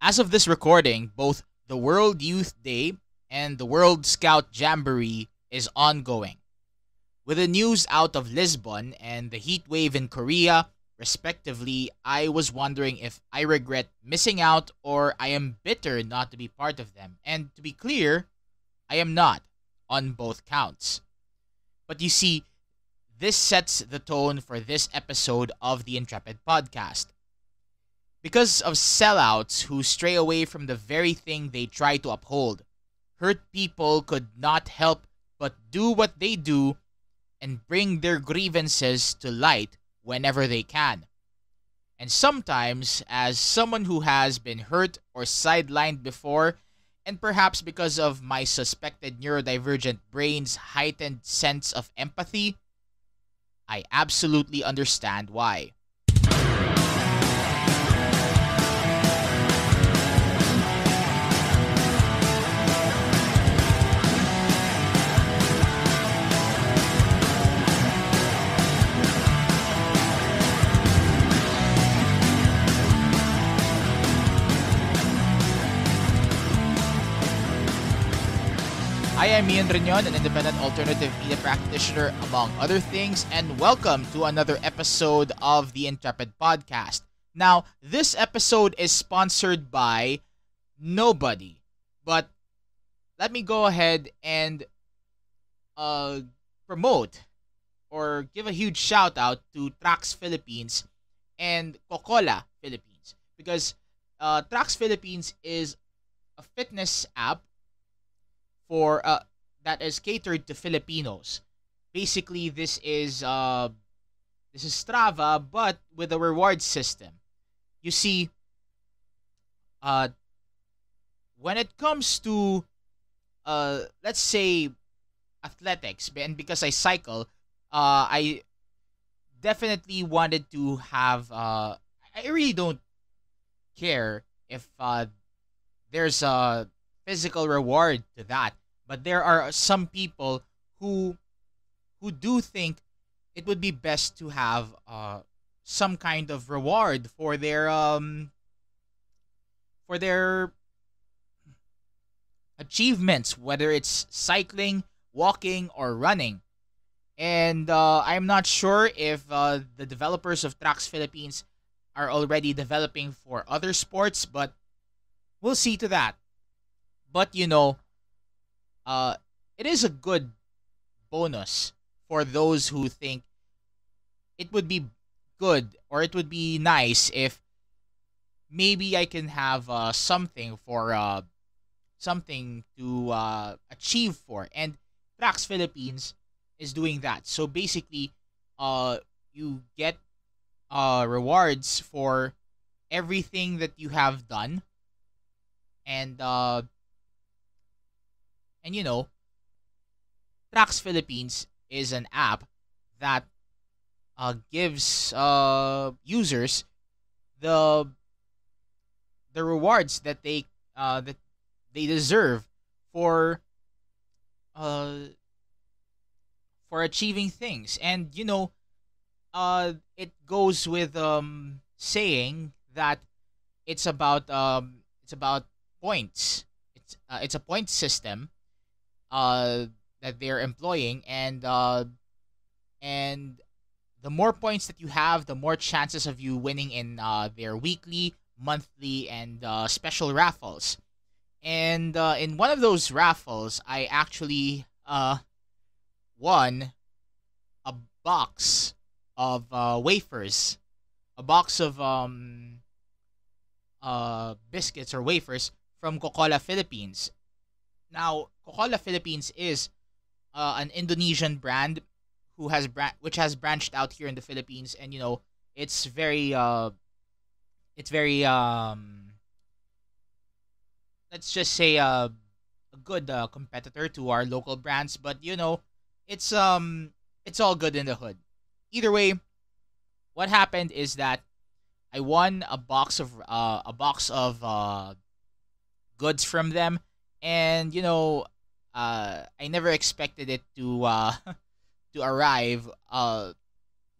As of this recording, both the World Youth Day and the World Scout Jamboree is ongoing. With the news out of Lisbon and the heat wave in Korea, respectively, I was wondering if I regret missing out or I am bitter not to be part of them. And to be clear, I am not on both counts. But you see, this sets the tone for this episode of the Intrepid podcast. Because of sellouts who stray away from the very thing they try to uphold, hurt people could not help but do what they do and bring their grievances to light whenever they can. And sometimes, as someone who has been hurt or sidelined before, and perhaps because of my suspected neurodivergent brain's heightened sense of empathy, I absolutely understand why. I am Ian Riñon, an independent alternative media practitioner, among other things, and welcome to another episode of the Intrepid Podcast. Now, this episode is sponsored by nobody, but let me go ahead and uh, promote or give a huge shout out to Trax Philippines and Coca-Cola Philippines because uh, Trax Philippines is a fitness app for uh that is catered to Filipinos. Basically, this is uh this is Strava but with a reward system. You see uh when it comes to uh let's say athletics and because I cycle, uh I definitely wanted to have uh I really don't care if uh there's a physical reward to that. But there are some people who who do think it would be best to have uh, some kind of reward for their um for their achievements, whether it's cycling, walking, or running. And uh, I'm not sure if uh, the developers of Trax Philippines are already developing for other sports, but we'll see to that. But you know, uh, it is a good bonus for those who think it would be good or it would be nice if maybe I can have uh, something for uh, something to uh, achieve for. And Trax Philippines is doing that. So basically, uh, you get uh, rewards for everything that you have done. And uh, and you know, Trax Philippines is an app that uh, gives uh, users the the rewards that they uh, that they deserve for uh, for achieving things. And you know, uh, it goes with um, saying that it's about um, it's about points. It's uh, it's a point system uh, that they're employing, and uh, and the more points that you have, the more chances of you winning in uh, their weekly, monthly, and uh, special raffles. And uh, in one of those raffles, I actually uh, won a box of uh, wafers, a box of um, uh, biscuits or wafers from Coca-Cola Philippines. Now, Coca-Cola Philippines is uh, an Indonesian brand who has bra- which has branched out here in the Philippines, and you know it's very uh, it's very um, let's just say uh, a good uh, competitor to our local brands, but you know it's um it's all good in the hood. Either way, what happened is that I won a box of uh, a box of uh, goods from them and you know uh i never expected it to uh to arrive uh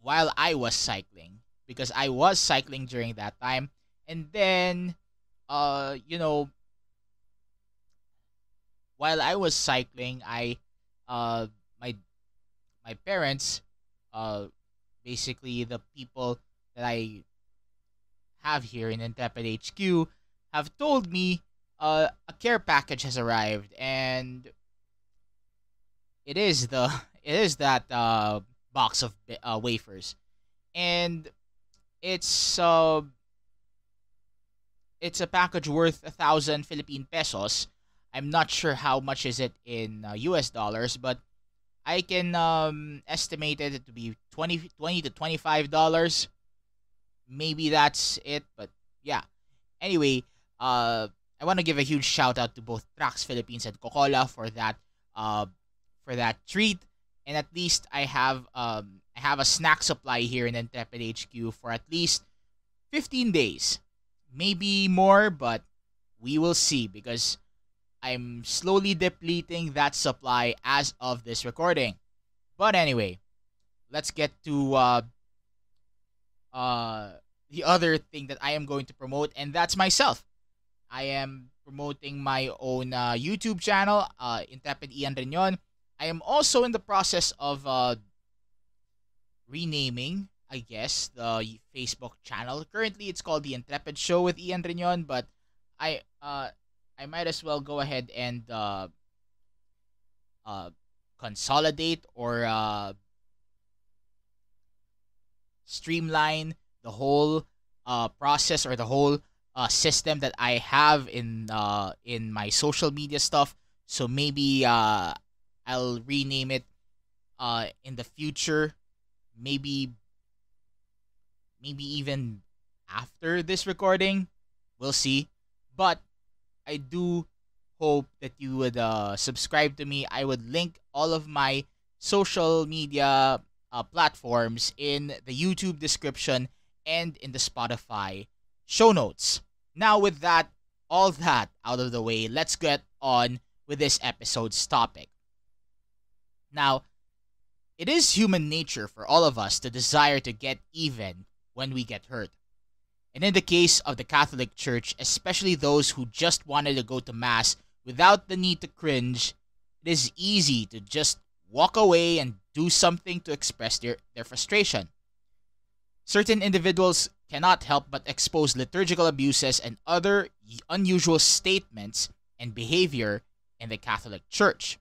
while i was cycling because i was cycling during that time. And then uh, you know, while I was cycling, I, uh, my, my parents, uh, basically the people that I have here in Intrepid HQ have told me uh, a care package has arrived. And it is the it is that uh, box of uh, wafers and it's uh, it's a package worth a thousand Philippine pesos. I'm not sure how much is it in uh, U.S. dollars, but I can um, estimate it to be 20, 20 to twenty five dollars. Maybe that's it, but yeah. Anyway, uh, I want to give a huge shout out to both Trax Philippines and Coca-Cola for that uh, for that treat. And at least I have um, I have a snack supply here in Intrepid HQ for at least 15 days. Maybe more, but we will see because I'm slowly depleting that supply as of this recording. But anyway, let's get to uh, uh, the other thing that I am going to promote, and that's myself. I am promoting my own uh, YouTube channel, uh, Intrepid Ian Riñon. I am also in the process of uh, renaming, I guess, the Facebook channel. Currently, it's called The Intrepid Show with Ian Riñon, but I uh, I might as well go ahead and uh, uh, consolidate or uh, streamline the whole uh, process or the whole uh, system that I have in uh, in my social media stuff. So maybe uh, I'll rename it uh, in the future. Maybe maybe even after this recording. We'll see. But I do hope that you would uh, subscribe to me. I would link all of my social media uh, platforms in the YouTube description and in the Spotify show notes. Now, with that, all that out of the way, let's get on with this episode's topic. Now, it is human nature for all of us to desire to get even when we get hurt. And in the case of the Catholic Church, especially those who just wanted to go to Mass without the need to cringe, it is easy to just walk away and do something to express their, their frustration. Certain individuals cannot help but expose liturgical abuses and other unusual statements and behavior in the Catholic Church.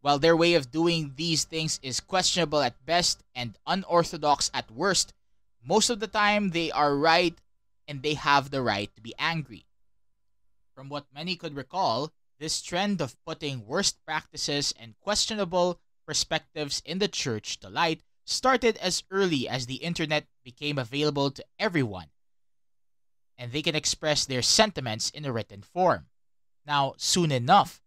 While their way of doing these things is questionable at best and unorthodox at worst, most of the time they are right and they have the right to be angry. From what many could recall, this trend of putting worst practices and questionable perspectives in the church to light started as early as the internet became available to everyone, and they can express their sentiments in a written form. Now, soon enough,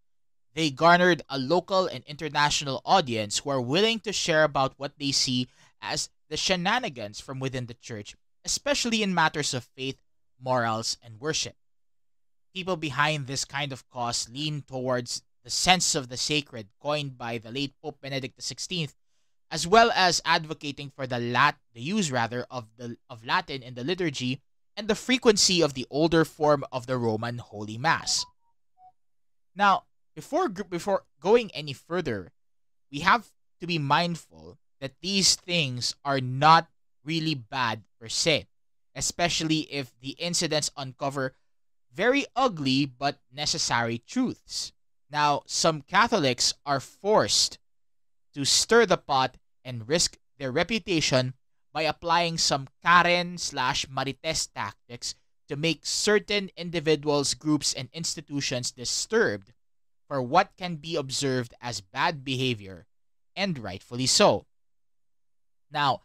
they garnered a local and international audience who are willing to share about what they see as the shenanigans from within the church, especially in matters of faith, morals, and worship. People behind this kind of cause lean towards the sense of the sacred coined by the late Pope Benedict XVI, as well as advocating for the lat the use rather of the of Latin in the liturgy and the frequency of the older form of the Roman Holy Mass. Now, before before going any further, we have to be mindful that these things are not really bad per se, especially if the incidents uncover very ugly but necessary truths. Now, some Catholics are forced to stir the pot and risk their reputation by applying some Karen slash Marites tactics to make certain individuals, groups, and institutions disturbed for what can be observed as bad behavior, and rightfully so. Now,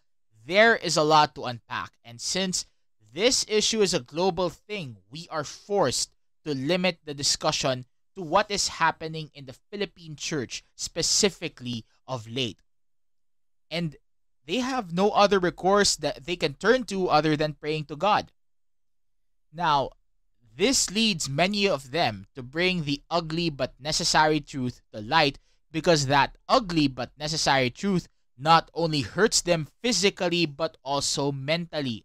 there is a lot to unpack, and since this issue is a global thing, we are forced to limit the discussion to what is happening in the Philippine church, specifically of late. And they have no other recourse that they can turn to other than praying to God. Now, this leads many of them to bring the ugly but necessary truth to light because that ugly but necessary truth not only hurts them physically but also mentally.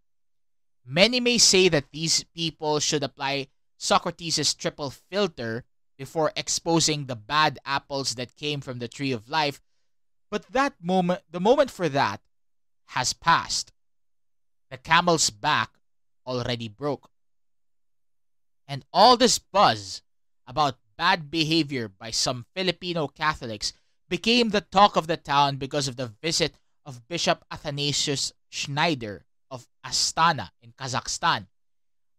Many may say that these people should apply Socrates' triple filter before exposing the bad apples that came from the tree of life, but that moment, the moment for that, has passed. The camel's back already broke. And all this buzz about bad behavior by some Filipino Catholics became the talk of the town because of the visit of Bishop Athanasius Schneider of Astana in Kazakhstan.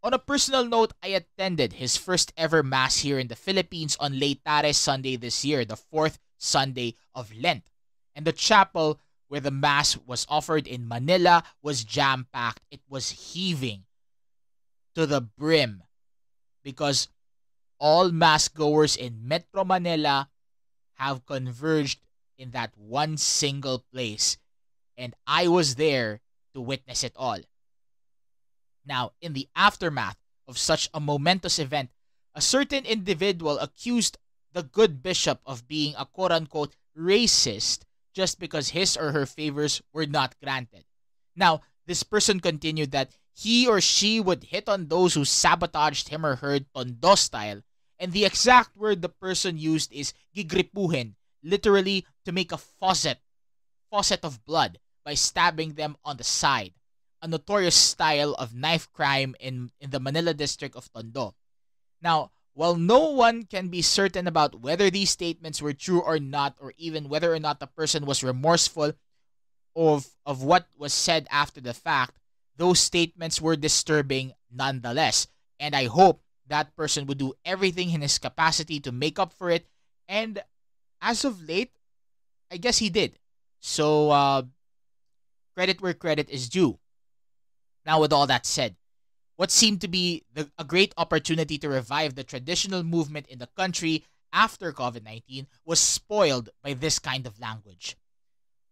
On a personal note, I attended his first ever Mass here in the Philippines on Laetare Sunday this year, the fourth Sunday of Lent. And the chapel where the Mass was offered in Manila was jam packed. It was heaving to the brim because all Mass goers in Metro Manila have converged in that one single place. And I was there to witness it all. Now, in the aftermath of such a momentous event, a certain individual accused the good bishop of being a quote unquote racist just because his or her favors were not granted. Now, this person continued that he or she would hit on those who sabotaged him or her tondo style, and the exact word the person used is gigripuhin, literally to make a faucet, faucet of blood by stabbing them on the side, a notorious style of knife crime in, in the Manila district of Tondo. Now, while no one can be certain about whether these statements were true or not, or even whether or not the person was remorseful of, of what was said after the fact, those statements were disturbing nonetheless. And I hope that person would do everything in his capacity to make up for it. And as of late, I guess he did. So, uh, credit where credit is due. Now, with all that said, what seemed to be the, a great opportunity to revive the traditional movement in the country after COVID 19 was spoiled by this kind of language.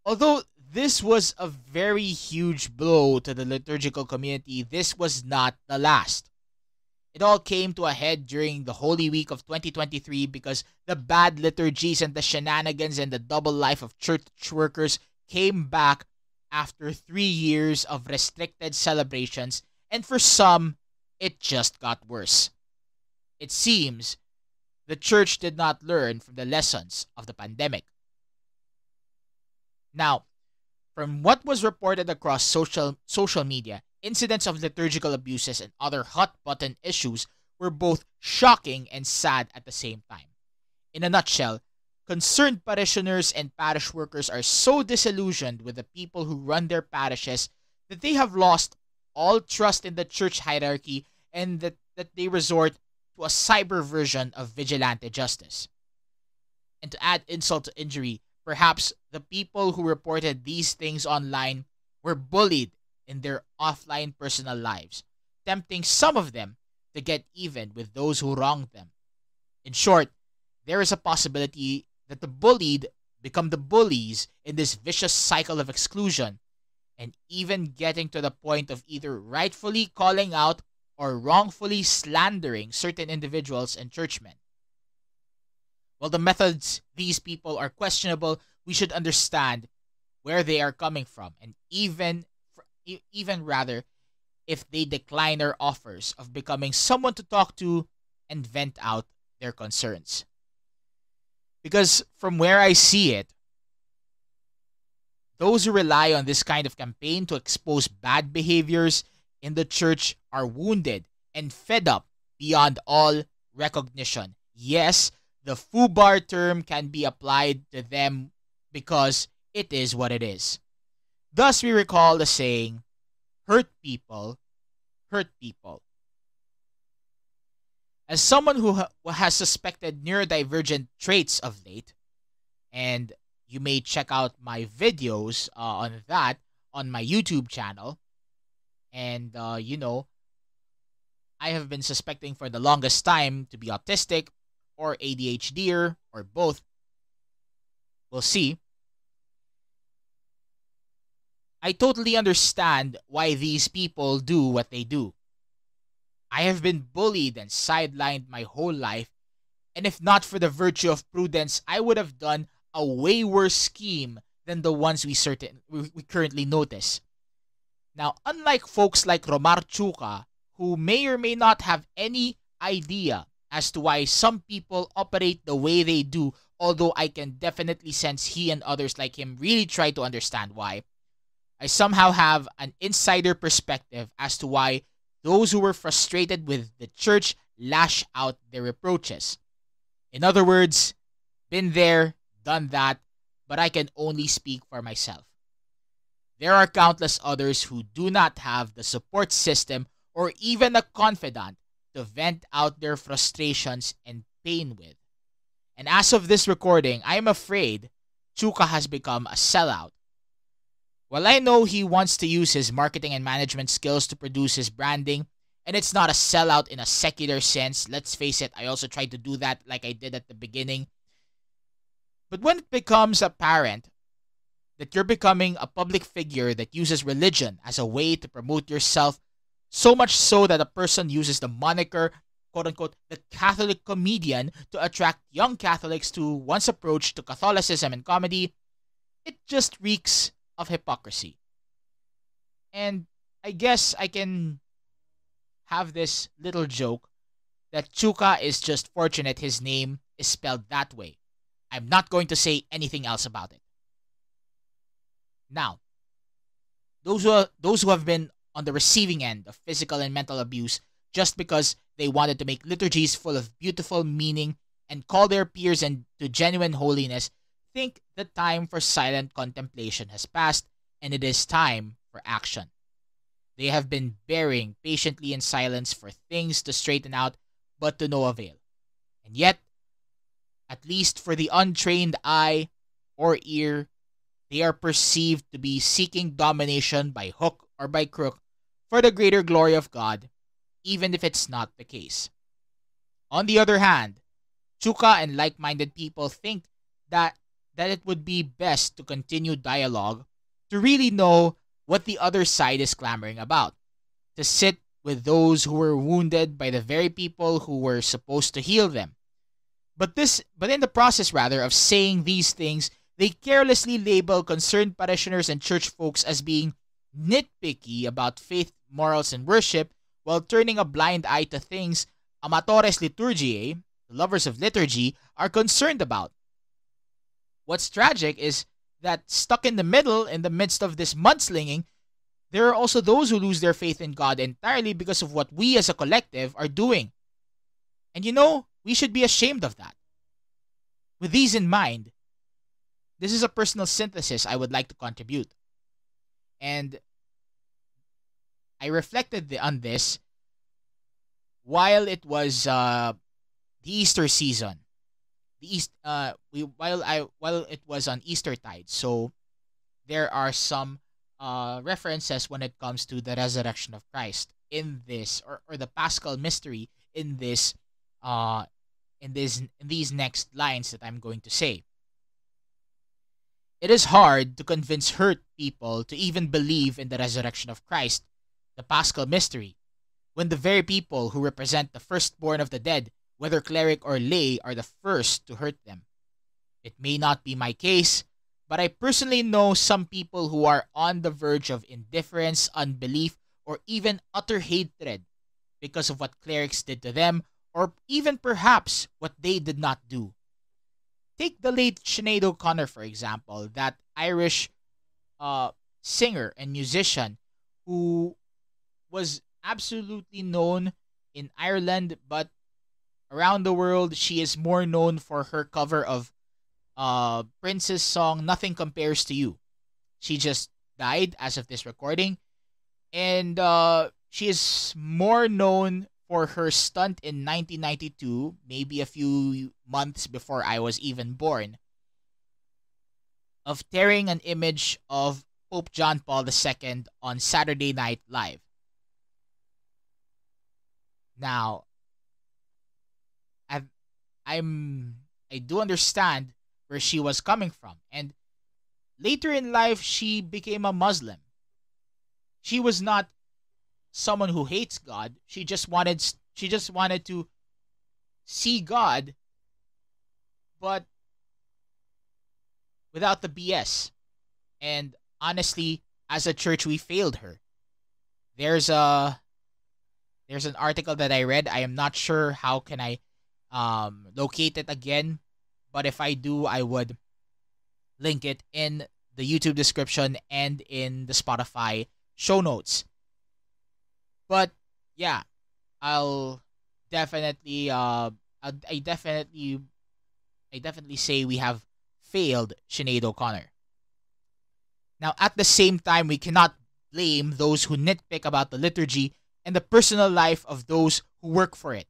Although this was a very huge blow to the liturgical community, this was not the last. It all came to a head during the Holy Week of 2023 because the bad liturgies and the shenanigans and the double life of church workers came back after three years of restricted celebrations, and for some, it just got worse. It seems the church did not learn from the lessons of the pandemic. Now, from what was reported across social, social media, incidents of liturgical abuses and other hot button issues were both shocking and sad at the same time. In a nutshell, concerned parishioners and parish workers are so disillusioned with the people who run their parishes that they have lost all trust in the church hierarchy and that, that they resort to a cyber version of vigilante justice. And to add insult to injury, perhaps the people who reported these things online were bullied in their offline personal lives, tempting some of them to get even with those who wronged them. In short, there is a possibility that the bullied become the bullies in this vicious cycle of exclusion, and even getting to the point of either rightfully calling out or wrongfully slandering certain individuals and churchmen. While the methods these people are questionable, we should understand where they are coming from and even even rather if they decline our offers of becoming someone to talk to and vent out their concerns. Because from where I see it, those who rely on this kind of campaign to expose bad behaviors in the church are wounded and fed up beyond all recognition. Yes, the FUBAR term can be applied to them because it is what it is. Thus, we recall the saying, hurt people, hurt people. As someone who ha- has suspected neurodivergent traits of late, and you may check out my videos uh, on that on my YouTube channel, and uh, you know, I have been suspecting for the longest time to be autistic or ADHD or both. We'll see. I totally understand why these people do what they do. I have been bullied and sidelined my whole life, and if not for the virtue of prudence, I would have done a way worse scheme than the ones we certain we currently notice. Now, unlike folks like Romar Chuka, who may or may not have any idea as to why some people operate the way they do, although I can definitely sense he and others like him really try to understand why, I somehow have an insider perspective as to why those who were frustrated with the church lash out their reproaches. In other words, been there, done that, but I can only speak for myself. There are countless others who do not have the support system or even a confidant to vent out their frustrations and pain with. And as of this recording, I am afraid Chuka has become a sellout. While I know he wants to use his marketing and management skills to produce his branding, and it's not a sellout in a secular sense, let's face it, I also tried to do that like I did at the beginning. But when it becomes apparent that you're becoming a public figure that uses religion as a way to promote yourself so much so that a person uses the moniker, quote unquote, the Catholic comedian to attract young Catholics to one's approach to Catholicism and comedy. It just reeks of hypocrisy. And I guess I can have this little joke that Chuka is just fortunate his name is spelled that way. I'm not going to say anything else about it. Now, those who, are, those who have been on the receiving end of physical and mental abuse just because they wanted to make liturgies full of beautiful meaning and call their peers into genuine holiness think the time for silent contemplation has passed and it is time for action. They have been bearing patiently in silence for things to straighten out, but to no avail. And yet, at least for the untrained eye or ear, they are perceived to be seeking domination by hook or by crook for the greater glory of God, even if it's not the case. On the other hand, Chuka and like minded people think that, that it would be best to continue dialogue to really know what the other side is clamoring about, to sit with those who were wounded by the very people who were supposed to heal them. But this but in the process rather of saying these things, they carelessly label concerned parishioners and church folks as being nitpicky about faith morals, and worship while turning a blind eye to things amatores liturgiae, the lovers of liturgy, are concerned about. What's tragic is that stuck in the middle, in the midst of this mudslinging, there are also those who lose their faith in God entirely because of what we as a collective are doing. And you know, we should be ashamed of that. With these in mind, this is a personal synthesis I would like to contribute. And I reflected on this while it was uh, the Easter season. The East uh we while I while it was on Easter tide. So there are some uh references when it comes to the resurrection of Christ in this or, or the Paschal mystery in this uh in this in these next lines that I'm going to say. It is hard to convince hurt people to even believe in the resurrection of Christ the Paschal mystery, when the very people who represent the firstborn of the dead, whether cleric or lay, are the first to hurt them. It may not be my case, but I personally know some people who are on the verge of indifference, unbelief, or even utter hatred because of what clerics did to them, or even perhaps what they did not do. Take the late Sinead O'Connor, for example, that Irish uh, singer and musician who was absolutely known in Ireland, but around the world, she is more known for her cover of uh, Prince's song "Nothing Compares to You." She just died as of this recording, and uh, she is more known for her stunt in 1992, maybe a few months before I was even born, of tearing an image of Pope John Paul II on Saturday Night Live. Now, i I'm I do understand where she was coming from, and later in life she became a Muslim. She was not someone who hates God. She just wanted she just wanted to see God, but without the BS. And honestly, as a church, we failed her. there's a there's an article that I read. I am not sure how can I um, locate it again, but if I do, I would link it in the YouTube description and in the Spotify show notes. But yeah, I'll definitely uh I definitely I definitely say we have failed Sinead O'Connor. Now at the same time we cannot blame those who nitpick about the liturgy and the personal life of those who work for it.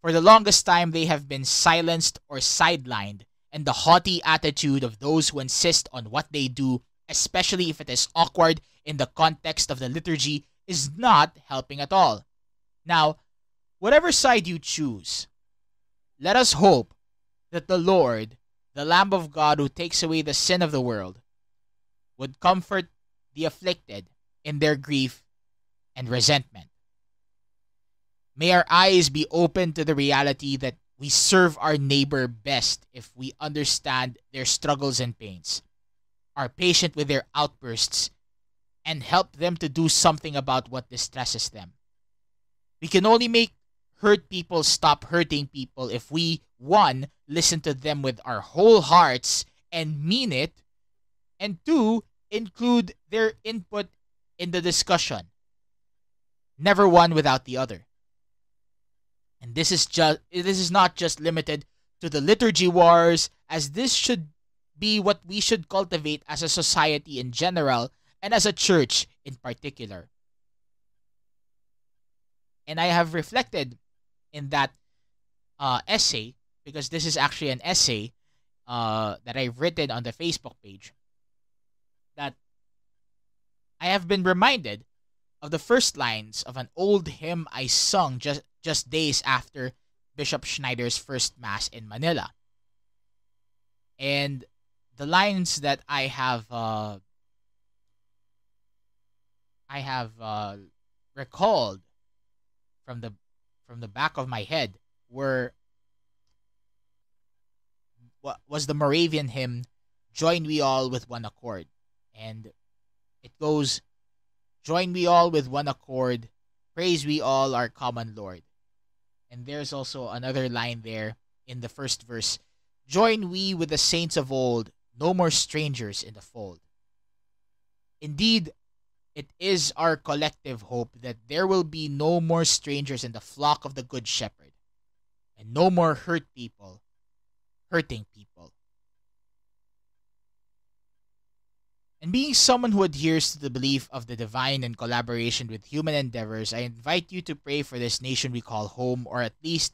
For the longest time they have been silenced or sidelined and the haughty attitude of those who insist on what they do, especially if it is awkward in the context of the liturgy, is not helping at all. Now, whatever side you choose, let us hope that the Lord, the Lamb of God who takes away the sin of the world, would comfort the afflicted in their grief and resentment. May our eyes be open to the reality that we serve our neighbor best if we understand their struggles and pains, are patient with their outbursts, and help them to do something about what distresses them. We can only make hurt people stop hurting people if we, one, listen to them with our whole hearts and mean it, and two, include their input in the discussion. Never one without the other. And this is just this is not just limited to the liturgy wars as this should be what we should cultivate as a society in general and as a church in particular. And I have reflected in that uh, essay, because this is actually an essay uh, that I've written on the Facebook page, that I have been reminded of the first lines of an old hymn I sung just, just days after Bishop Schneider's first Mass in Manila. And the lines that I have uh, I have uh, recalled from the from the back of my head were what was the Moravian hymn "Join We All with One Accord," and it goes, "Join we all with one accord, praise we all our common Lord." And there's also another line there in the first verse, "Join we with the saints of old, no more strangers in the fold." Indeed, it is our collective hope that there will be no more strangers in the flock of the Good Shepherd, and no more hurt people hurting people. And being someone who adheres to the belief of the divine in collaboration with human endeavors, I invite you to pray for this nation we call home, or at least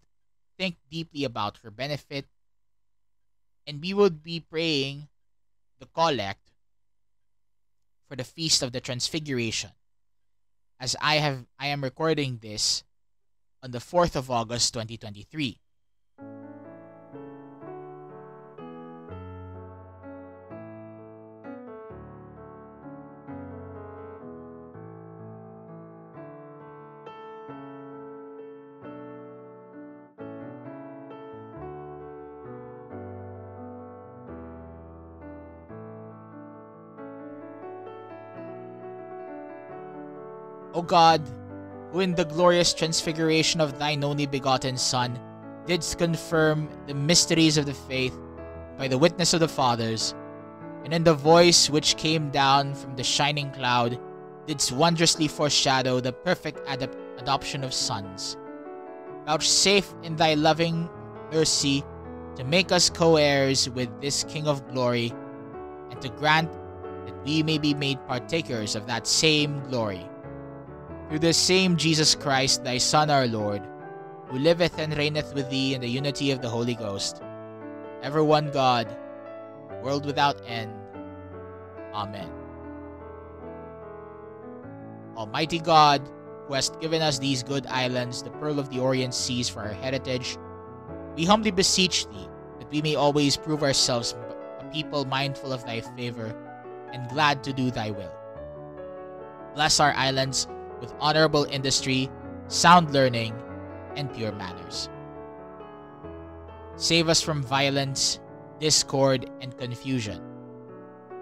think deeply about her benefit. And we would be praying the collect for the feast of the transfiguration as I have I am recording this on the 4th of August 2023 O God, who in the glorious transfiguration of thine only begotten Son didst confirm the mysteries of the faith by the witness of the fathers, and in the voice which came down from the shining cloud didst wondrously foreshadow the perfect adop- adoption of sons. Vouchsafe in thy loving mercy to make us co heirs with this King of glory, and to grant that we may be made partakers of that same glory through the same Jesus Christ, thy Son, our Lord, who liveth and reigneth with thee in the unity of the Holy Ghost, ever one God, world without end. Amen. Almighty God, who hast given us these good islands, the pearl of the Orient seas, for our heritage, we humbly beseech thee that we may always prove ourselves a people mindful of thy favor and glad to do thy will. Bless our islands with honorable industry, sound learning, and pure manners. Save us from violence, discord, and confusion,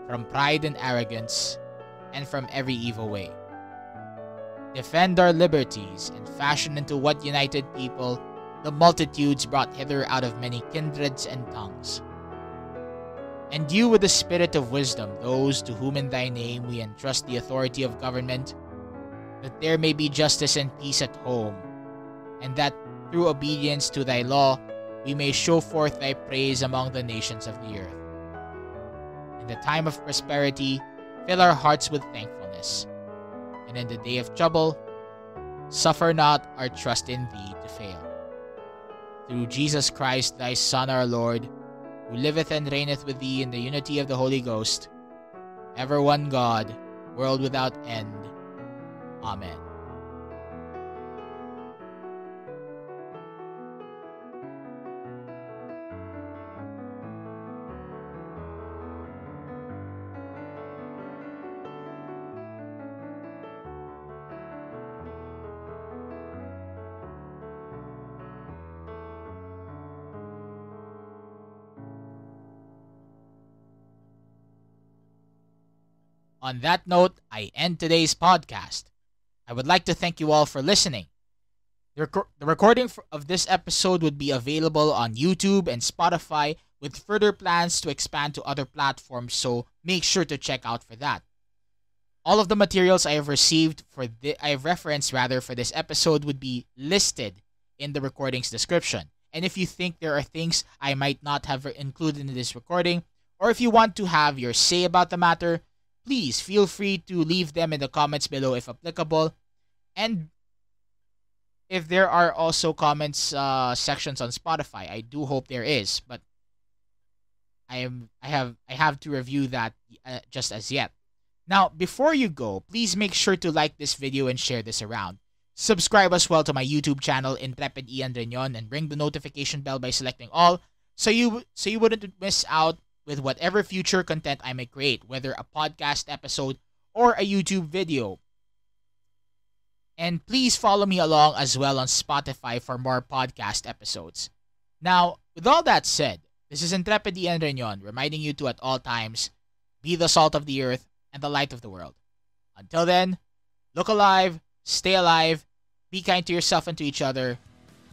from pride and arrogance, and from every evil way. defend our liberties, and fashion into what united people the multitudes brought hither out of many kindreds and tongues. And Endue with the spirit of wisdom those to whom in thy name we entrust the authority of government, that there may be justice and peace at home, and that through obedience to thy law we may show forth thy praise among the nations of the earth. In the time of prosperity, fill our hearts with thankfulness, and in the day of trouble, suffer not our trust in thee to fail. Through Jesus Christ, thy Son, our Lord, who liveth and reigneth with thee in the unity of the Holy Ghost, ever one God, world without end. Amen. On that note, I end today's podcast. I would like to thank you all for listening. The, rec- the recording of this episode would be available on YouTube and Spotify with further plans to expand to other platforms, so make sure to check out for that. All of the materials I have received for the I have referenced rather for this episode would be listed in the recording's description. And if you think there are things I might not have included in this recording, or if you want to have your say about the matter, please feel free to leave them in the comments below if applicable. And if there are also comments uh, sections on Spotify, I do hope there is, but I am I have I have to review that uh, just as yet. Now, before you go, please make sure to like this video and share this around. Subscribe as well to my YouTube channel Intrepid Ian Riñon and ring the notification bell by selecting all so you so you wouldn't miss out with whatever future content I may create, whether a podcast episode or a YouTube video. And please follow me along as well on Spotify for more podcast episodes. Now, with all that said, this is Intrepid Ian Riñon reminding you to at all times be the salt of the earth and the light of the world. Until then, look alive, stay alive, be kind to yourself and to each other,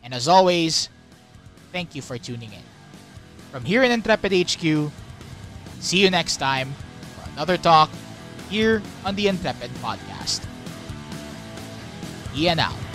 and as always, thank you for tuning in. From here in Intrepid HQ, See you next time for another talk here on the Intrepid Podcast. Ian out.